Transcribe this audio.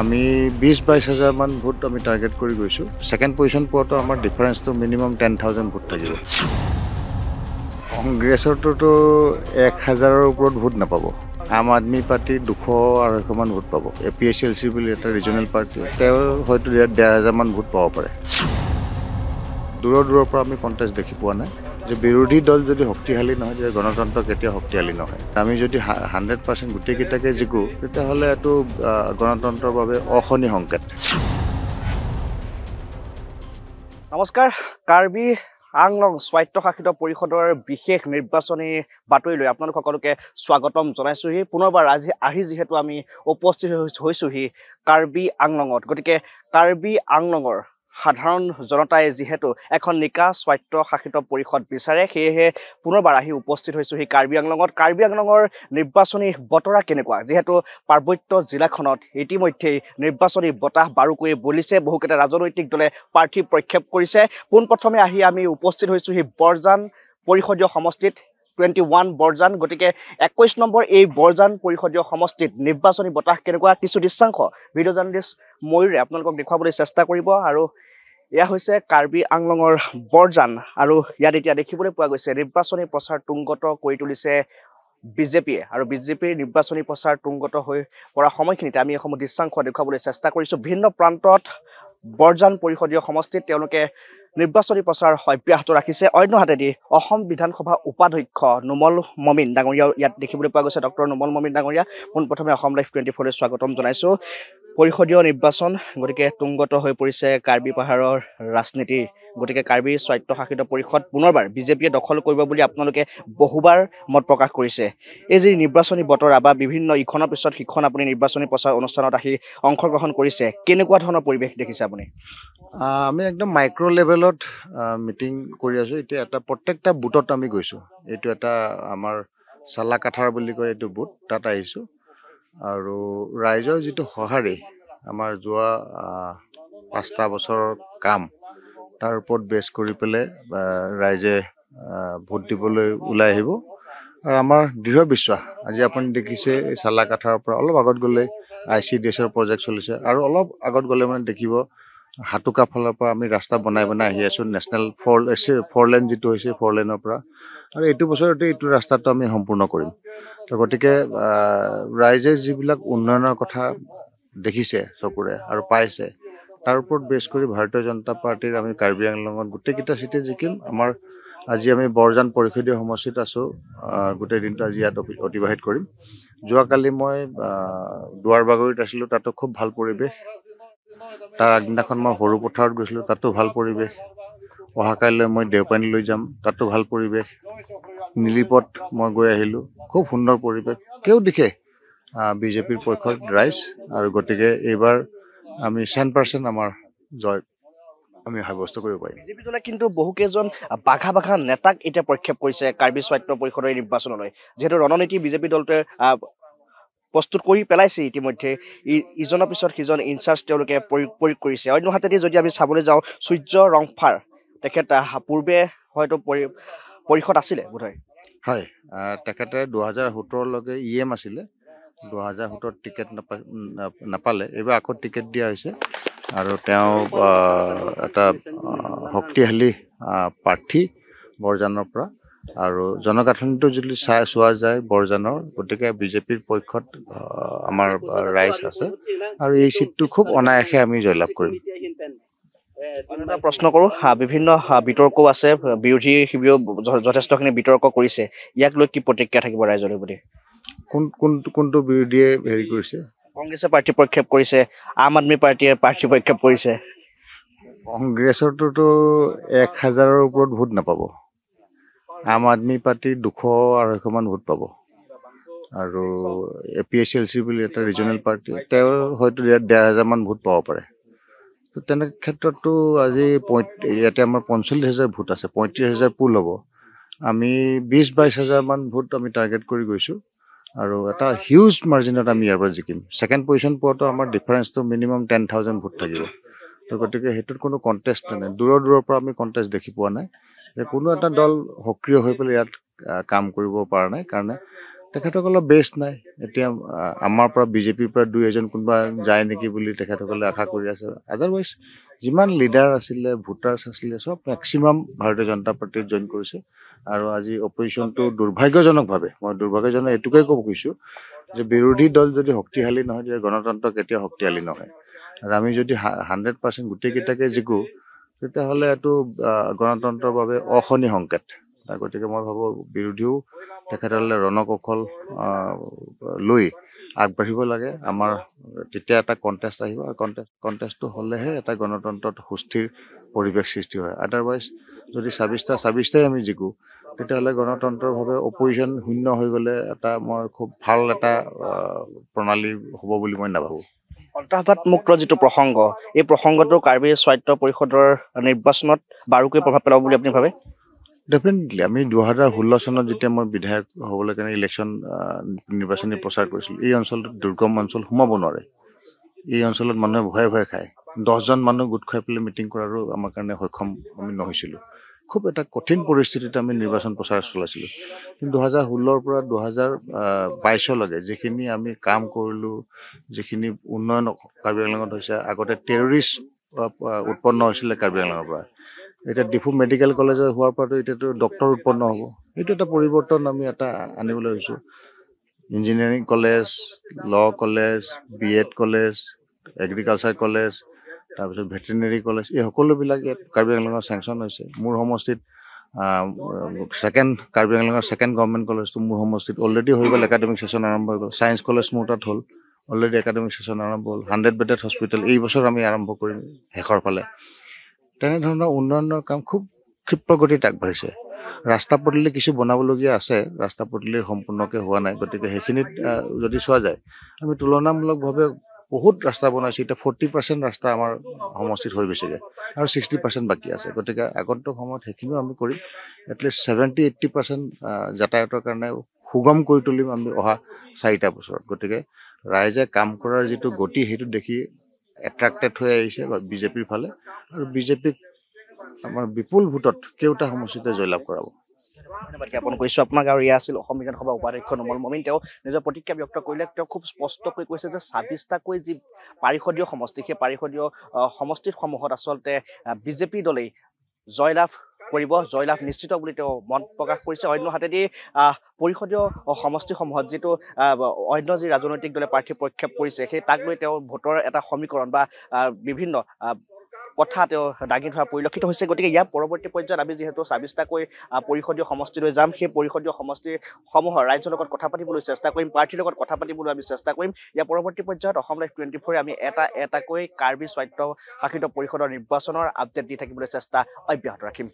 আমি বিছ বাইছ হাজাৰমান ভোট আমি টাৰ্গেট কৰি গৈছোঁ। ছেকেণ্ড পজিশ্যন পোৱাটো আমাৰ ডিফাৰেঞ্চটো মিনিমাম টেন থাউজেণ্ড ভোট থাকিব। কংগ্ৰেছৰটোতো এক হাজাৰৰ ওপৰত ভোট নাপাব। আম আদমি পাৰ্টি দুশ আঢ়ৈশমান ভোট পাব। A P S L C বুলি এটা ৰিজনেল পাৰ্টি তেওঁ হয়তো ডেৰ হাজাৰমান ভোট পাব পাৰে। দূৰৰ দূৰৰ পৰা আমি কণ্টেষ্ট দেখি পোৱা নাই। যে বিৰোধী দল যদি শক্তিশালী নহয় তেতিয়া গণতন্ত্ৰ কেতিয়াও শক্তিশালী নহয়। আমি যদি হাণ্ড্ৰেড পাৰ্চেণ্ট গোটেইকেইটাকে জিকোঁ তেতিয়াহ'লে এইটো গণতন্ত্ৰৰ বাবে অশনি সংকেত। নমস্কাৰ কাৰ্বি আংলং স্বায়ত্তশাসিত পৰিষদৰ বিশেষ নিৰ্বাচনী বাতৰি লৈ আপোনালোক সকলোকে স্বাগতম জনাইছোহি। পুনৰবাৰ আজি আহি যিহেতু আমি উপস্থিত হৈছোহি কাৰ্বি আংলঙত। গতিকে কাৰ্বি আংলঙৰ সাধাৰণ জনতাই যিহেতু এখন নিকা স্বায়ত্তশাসিত পৰিষদ বিচাৰে সেয়েহে পুনৰবাৰ আহি উপস্থিত হৈছোহি কাৰ্বি আংলঙত। কাৰ্বি আংলঙৰ নিৰ্বাচনী বতৰা কেনেকুৱা? যিহেতু পাৰ্বত্য জিলাখনত ইতিমধ্যেই নিৰ্বাচনী বতাহ বাৰুকৈয়ে বলিছে। বহুকেইটা ৰাজনৈতিক দলে প্ৰাৰ্থী প্ৰক্ষেপ কৰিছে। পোনপ্ৰথমে আহি আমি উপস্থিত হৈছোহি বৰজান পৰিষদীয় সমষ্টিত। টুৱেণ্টি ওৱান বৰজান গতিকে একৈছ নম্বৰ এই বৰজান পৰিষদীয় সমষ্টিত নিৰ্বাচনী বতাহ কেনেকুৱা কিছু দৃশ্যাংশ ভিডিঅ' জাৰ্নেলিষ্ট ময়ূৰে আপোনালোকক দেখুৱাবলৈ চেষ্টা কৰিব আৰু এয়া হৈছে কাৰ্বি আংলঙৰ বৰজান আৰু ইয়াত এতিয়া দেখিবলৈ পোৱা গৈছে নিৰ্বাচনী প্ৰচাৰ তুংগত কৰি তুলিছে বিজেপিয়ে আৰু বিজেপিৰ নিৰ্বাচনী প্ৰচাৰ তুংগত হৈ পৰা সময়খিনিতে আমি এইসমূহ দৃশ্যাংশ দেখুৱাবলৈ চেষ্টা কৰিছোঁ। ভিন্ন প্ৰান্তত বৰজান পৰিষদীয় সমষ্টিত তেওঁলোকে নিৰ্বাচনী প্ৰচাৰ অব্যাহত ৰাখিছে। অন্য হাতেদি অসম বিধানসভা উপাধ্যক্ষ নোমল মমিন ডাঙৰীয়াও ইয়াত দেখিবলৈ পোৱা গৈছে। ডক্টৰ নোমল মমিন ডাঙৰীয়া পোনপ্ৰথমে অসম লাইফ টুৱেণ্টি ফ'ৰলৈ স্বাগতম জনাইছোঁ। পৰিষদীয় নিৰ্বাচন গতিকে তুংগত হৈ পৰিছে কাৰ্বি পাহাৰৰ ৰাজনীতি। গতিকে কাৰ্বি স্বায়ত্তশাসিত পৰিষদ পুনৰবাৰ বিজেপিয়ে দখল কৰিব বুলি আপোনালোকে বহুবাৰ মত প্ৰকাশ কৰিছে। এই যি নিৰ্বাচনী বতৰা বা বিভিন্ন ইখনৰ পিছত সিখন আপুনি নিৰ্বাচনী প্ৰচাৰ অনুষ্ঠানত আহি অংশগ্ৰহণ কৰিছে। কেনেকুৱা ধৰণৰ পৰিৱেশ দেখিছে আপুনি? আমি একদম মাইক্ৰ' লেভেলত মিটিং কৰি আছোঁ। এতিয়া এটা প্ৰত্যেকটা বুথত আমি গৈছোঁ। এইটো এটা আমাৰ চালাকাঠাৰ বুলি কয় এইটো বুথ তাত আহিছোঁ। আৰু ৰাইজৰ যিটো সঁহাৰি আমাৰ যোৱা পাঁচটা বছৰৰ কাম তাৰ ওপৰত বেছ কৰি পেলাই ৰাইজে ভোট দিবলৈ ওলাই আহিব। আৰু আমাৰ দৃঢ় বিশ্বাস আজি আপুনি দেখিছে চালাকাঠাৰ পৰা অলপ আগত গ'লে আই চি ডি এছৰ প্ৰজেক্ট চলিছে আৰু অলপ আগত গ'লে মানে দেখিব হাতুকা ফালৰ পৰা আমি ৰাস্তা বনাই বনাই আহি আছোঁ নেশ্যনেল ফ'ৰ ফ'ৰ লেন যিটো হৈছে ফ'ৰ লেনৰ পৰা। আৰু এইটো বছৰতে এইটো ৰাস্তাটো আমি সম্পূৰ্ণ কৰিম। তো গতিকে ৰাইজে যিবিলাক উন্নয়নৰ কথা দেখিছে চকুৰে আৰু পাইছে তাৰ ওপৰত বেছ কৰি ভাৰতীয় জনতা পাৰ্টীৰ আমি কাৰ্বি আংলঙত গোটেইকেইটা চিটে জিকিম। আমাৰ আজি আমি বৰজান পৰিষদীয় সমষ্টিত আছোঁ গোটেই দিনটো আজি ইয়াত অতি- অতিবাহিত কৰিম। যোৱাকালি মই আহ, দুৱাৰবাগৰিত আছিলোঁ তাতো খুব ভাল পৰিৱেশ। তাৰ আগদিনাখন মই সৰু পথাৰত গৈছিলোঁ তাতো ভাল পৰিৱেশ। অহা কাইলৈ মই দেওপানীলৈ যাম। তাতো ভাল পৰিৱেশ। নীলিপথ মই গৈ আহিলোঁ। খুব সুন্দৰ পৰিৱেশ। কেও দিশে বিজেপিৰ পক্ষত ৰাইজ আৰু গতিকে এইবাৰ আমি চেন পাৰ্চেণ্ট আমাৰ জয় আমি সাব্যস্ত কৰিব পাৰিম। বিজেপি দলে কিন্তু বহুকেইজন বাঘা বাঘা নেতাক এতিয়া প্ৰক্ষেপ কৰিছে কাৰ্বি স্বায়ত্ত পৰিষদৰ এই নিৰ্বাচনলৈ। যিহেতু ৰণনীতি বিজেপি দলটোৱে প্ৰস্তুত কৰি পেলাইছে ইতিমধ্যে। ইজনৰ পিছত সিজন ইনচাৰ্জ তেওঁলোকে প্ৰয়োগ প্ৰয়োগ কৰিছে। অন্য হাতেদি যদি আমি চাবলৈ যাওঁ সূৰ্য ৰংফাৰ তেখেত পূৰ্বে হয়তো পৰি- পৰিষদ আছিলে বোধহয়। হয় তেখেতে দুহেজাৰ সোতৰলৈকে ই এম আছিলে। দুহেজাৰ সোতৰত টিকেট নাপা নাপালে। এইবাৰ আকৌ টিকেট দিয়া হৈছে। আৰু তেওঁ এটা শক্তিশালী প্ৰাৰ্থী বৰজানৰ পৰা। আৰু জনগাঁথনিটো যদি চাই চোৱা যায় বৰজানৰ গতিকে বিজেপিৰ পক্ষত আমাৰ ৰাইজ আছে। আৰু এই চিটটো খুব অনায়াসে আমি জয়লাভ কৰিম। এটা প্ৰশ্ন কৰোঁ বিভিন্ন বিতৰ্কও আছে বিৰোধী শিবিৰেও য- যথেষ্টখিনি বিতৰ্ক কৰিছে ইয়াক লৈ কি প্ৰতিক্ৰিয়া থাকিব ৰাইজলৈ বুলি কোন কোনটো কোনটো বিৰোধীয়ে হেৰি কৰিছে? কংগ্ৰেছে প্ৰাৰ্থী প্ৰক্ষেপ কৰিছে আম আদমী পাৰ্টীয়ে প্ৰাৰ্থী প্ৰক্ষেপ কৰিছে। কংগ্ৰেছৰটোতো এক হাজাৰৰ ওপৰত ভোট নাপাব। আম আদমি পাৰ্টি দুশ আঢ়ৈশমান ভোট পাব। আৰু A P S L C বুলি এটা ৰিজনেল পাৰ্টি তেওঁ হয়তো ডেৰ হাজাৰমান ভোট পাব পাৰে। তো তেনে ক্ষেত্ৰততো আজি ইয়াতে আমাৰ পঞ্চল্লিছ হাজাৰ ভোট আছে পঁয়ত্ৰিছ হাজাৰ পুল হ'ব। আমি বিছ বাইছ হাজাৰমান ভোট আমি টাৰ্গেট কৰি গৈছোঁ আৰু এটা হিউজ মাৰ্জিনত আমি ইয়াৰ পৰা জিকিম। ছেকেণ্ড পজিশ্যন পোৱাটো আমাৰ ডিফাৰেঞ্চটো মিনিমাম টেন থাউজেণ্ড ভোট থাকিব। তো গতিকে সেইটোত কোনো কণ্টেষ্ট নাই। দূৰৰ দূৰৰ পৰা আমি কণ্টেষ্ট দেখি পোৱা নাই। যে কোনো এটা দল সক্ৰিয় হৈ পেলাই ইয়াত কাম কৰিব পৰা নাই। কাৰণে তেখেতসকলৰ বেষ্ট নাই। এতিয়া আমাৰ পৰা বিজেপিৰ পৰা দুই এজন কোনোবা যায় নেকি বুলি তেখেতসকলে আশা কৰি আছে। আদাৰৱাইজ যিমান লিডাৰ আছিলে ভোটাৰ্ছ আছিলে চব মেক্সিমাম ভাৰতীয় জনতা পাৰ্টীত জইন কৰিছে। আৰু আজি অপজিশ্যনটো দুৰ্ভাগ্যজনকভাৱে মই দুৰ্ভাগ্যজনক এইটোকে ক'ব খুজিছোঁ যে বিৰোধী দল যদি শক্তিশালী নহয় তেতিয়া গণতন্ত্ৰ কেতিয়াও শক্তিশালী নহয়। আৰু আমি যদি হাণ্ড্ৰেড পাৰ্চেণ্ট গোটেইকেইটাকে জিকো তেতিয়াহ'লে এইটো গণতন্ত্ৰৰ বাবে অশনি সংকেত। গতিকে মই ভাবোঁ বিৰোধীও তেখেতসকলে ৰণকৌশল লৈ আগবাঢ়িব লাগে। আমাৰ তেতিয়া এটা কণ্টেষ্ট আহিব। আৰু কণ্টেষ্ট কণ্টেষ্টটো হ'লেহে এটা গণতন্ত্ৰত সুস্থিৰ পৰিৱেশ সৃষ্টি হয়। আদাৰৱাইজ যদি ছাব্বিছটা ছাব্বিছটাই আমি জিকো তেতিয়াহ'লে গণতন্ত্ৰৰভাৱে অপজিশ্যন শূন্য হৈ গ'লে এটা মই খুব ভাল এটা প্ৰণালী হ'ব বুলি মই নাভাবোঁ। সন্ত্ৰাসবাদ মুক্ত যিটো প্ৰসংগ এই প্ৰসংগটো কাৰ্বি স্বায়ত্ত পৰিষদৰ নিৰ্বাচনত বাৰুকৈ প্ৰভাৱ পেলাব বুলি আপুনি ভাবে? ডেফিনেটলি আমি দুহেজাৰ ষোল্ল চনত যেতিয়া মই বিধায়ক হ'বলৈ কাৰণে ইলেকশ্যন নিৰ্বাচনী প্ৰচাৰ কৰিছিলোঁ এই অঞ্চলটোত দুৰ্গম অঞ্চল সোমাব নোৱাৰে। এই অঞ্চলত মানুহে ভয়ে ভয়ে খায়। দহজন মানুহ গোট খাই পেলাই মিটিং কৰাৰো আমাৰ কাৰণে সক্ষম আমি নহৈছিলোঁ। খুব এটা কঠিন পৰিস্থিতিত আমি নিৰ্বাচন প্ৰচাৰ চলাইছিলোঁ। কিন্তু দুহেজাৰ ষোল্লৰ পৰা দুহেজাৰ বাইছলৈকে যিখিনি আমি কাম কৰিলোঁ যিখিনি উন্নয়ন কাৰ্বি আংলঙত হৈছে আগতে টেৰৰিষ্ট উৎপন্ন হৈছিলে কাৰ্বি আংলঙৰ পৰা। এতিয়া ডিফু মেডিকেল কলেজৰ হোৱাৰ পৰাতো এতিয়াতো ডক্তৰ উৎপন্ন হ'ব। সেইটো এটা পৰিৱৰ্তন আমি এটা আনিবলৈ হৈছোঁ engineering college law' college B Ed college agriculture college তাৰপিছত ভেটেৰিনেৰী কলেজ এই সকলোবিলাক ইয়াত কাৰ্বি আংলঙৰ চেংচন হৈছে। মোৰ সমষ্টিত ছেকেণ্ড কাৰ্বি আংলঙৰ ছেকেণ্ড গভৰ্ণমেণ্ট কলেজটো মোৰ সমষ্টিত অলৰেডি হৈ গ'ল একাডেমিক ছেশ্যন আৰম্ভ হৈ গ'ল। ছায়েঞ্চ কলেজ মোৰ তাত হ'ল অলৰেডি একাডেমিক ছেশ্যন আৰম্ভ হ'ল। হাণ্ড্ৰেড বেডেড হস্পিটেল এই বছৰ আমি আৰম্ভ কৰিম শেষৰ ফালে। তেনেধৰণৰ উন্নয়নৰ কাম খুব ক্ষিপ্ৰ গতিত আগবাঢ়িছে। ৰাস্তা পদূলি কিছু বনাবলগীয়া আছে ৰাস্তা পদূলি সম্পূৰ্ণকৈ হোৱা নাই। গতিকে সেইখিনিত যদি চোৱা যায় আমি তুলনামূলকভাৱে বহুত ৰাস্তা বনাইছোঁ এতিয়া ফৰ্টি পাৰ্চেণ্ট ৰাস্তা আমাৰ সমষ্টিত হৈ গৈছেগৈ আৰু ছিক্সটি পাৰ্চেণ্ট বাকী আছে। গতিকে আগন্তুক সময়ত সেইখিনিও আমি কৰিম। এটলিষ্ট ছেভেণ্টি এইট্টি পাৰ্চেণ্ট যাতায়াতৰ কাৰণে সুগম কৰি তুলিম আমি অহা চাৰিটা বছৰত। গতিকে ৰাইজে কাম কৰাৰ যিটো গতি সেইটো দেখি এট্ৰেক্টেড হৈ আহিছে বিজেপিৰ ফালে। আৰু বিজেপিক আমাৰ বিপুল ভোটত কেওটা সমষ্টিতে জয়লাভ কৰাব। ধন্যবাদ জ্ঞাপন কৰিছোঁ আপোনাক আৰু এয়া আছিল অসম বিধানসভা উপাধ্যক্ষ নোমল মমিন। তেওঁ নিজৰ প্ৰতিক্ৰিয়া ব্যক্ত কৰিলে। তেওঁ খুব স্পষ্টকৈ কৈছে যে ছাব্বিছটাকৈ যি পাৰিষদীয় সমষ্টি সেই পাৰিষদীয় সমষ্টিসমূহত আচলতে বিজেপি দলেই জয়লাভ কৰিব জয়লাভ নিশ্চিত বুলি তেওঁ মত প্ৰকাশ কৰিছে। অন্য হাতেদি পৰিষদীয় সমষ্টিসমূহত যিটো অন্য যি ৰাজনৈতিক দলে প্ৰাৰ্থী প্ৰক্ষেপ কৰিছে সেই তাক লৈ তেওঁ ভোটৰ এটা সমীকৰণ বা বিভিন্ন কথা তেওঁ দাঙি ধৰা পৰিলক্ষিত হৈছে। গতিকে ইয়াৰ পৰৱৰ্তী পৰ্যায়ত আমি যিহেতু ছাব্বিছটাকৈ পৰিষদীয় সমষ্টিলৈ যাম সেই পৰিষদীয় সমষ্টিসমূহৰ ৰাইজৰ লগত কথা পাতিবলৈ চেষ্টা কৰিম প্ৰাৰ্থীৰ লগত কথা পাতিবলৈ আমি চেষ্টা কৰিম। ইয়াৰ পৰৱৰ্তী পৰ্যায়ত অসম লাইভ টুৱেণ্টি ফ'ৰে আমি এটা এটাকৈ কাৰ্বি স্বায়ত্ত শাসিত পৰিষদৰ নিৰ্বাচনৰ আপডেট দি থাকিবলৈ চেষ্টা অব্যাহত ৰাখিম।